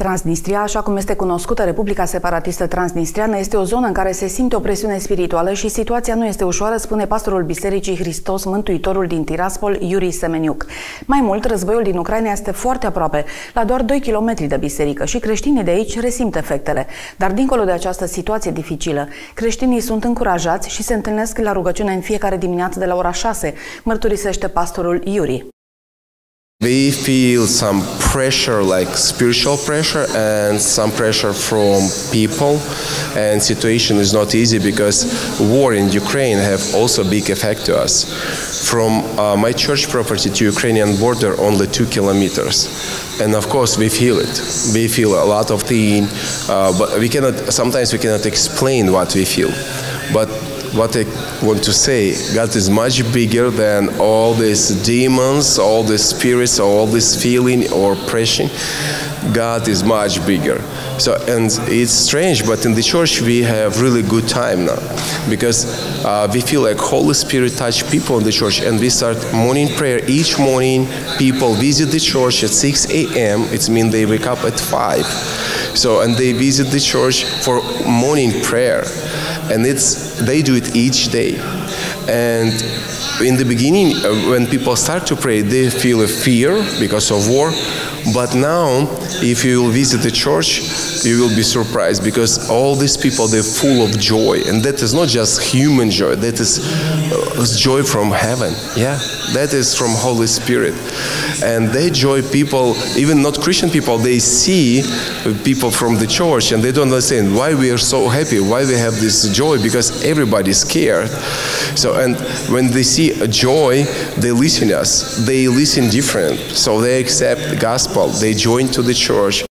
Transnistria, așa cum este cunoscută Republica Separatistă Transnistriană, este o zonă în care se simte o presiune spirituală și situația nu este ușoară, spune pastorul Bisericii Hristos Mântuitorul din Tiraspol, Iuri Semeniuc. Mai mult, războiul din Ucraina este foarte aproape, la doar 2 km de biserică și creștinii de aici resimt efectele. Dar dincolo de această situație dificilă, creștinii sunt încurajați și se întâlnesc la rugăciune în fiecare dimineață de la ora 6, mărturisește pastorul Iuri. We feel some pressure, like spiritual pressure, and some pressure from people. And situation is not easy because war in Ukraine have also big effect to us. From uh, my church property to Ukrainian border, only two kilometers, and of course we feel it. We feel a lot of pain, uh, but we cannot. Sometimes we cannot explain what we feel, but what I want to say, God is much bigger than all these demons, all these spirits, all this feeling or pressing. God is much bigger. So, and it's strange, but in the church we have really good time now because uh, we feel like Holy Spirit touch people in the church, and we start morning prayer each morning. People visit the church at 6 a.m. It means they wake up at 5. So, and they visit the church for morning prayer. And it's they do it each day and in the beginning uh, when people start to pray they feel a fear because of war. But now if you will visit the church you will be surprised because all these people they're full of joy. And that is not just human joy. That is uh, joy from heaven. Yeah that is from holy spirit. And they joy people even not christian people they see people from the church and they don't understand why we are so happy why we have this joy because everybody's scared so and when they see a joy they listen us. They listen different. So they accept the gospel. They join to the church.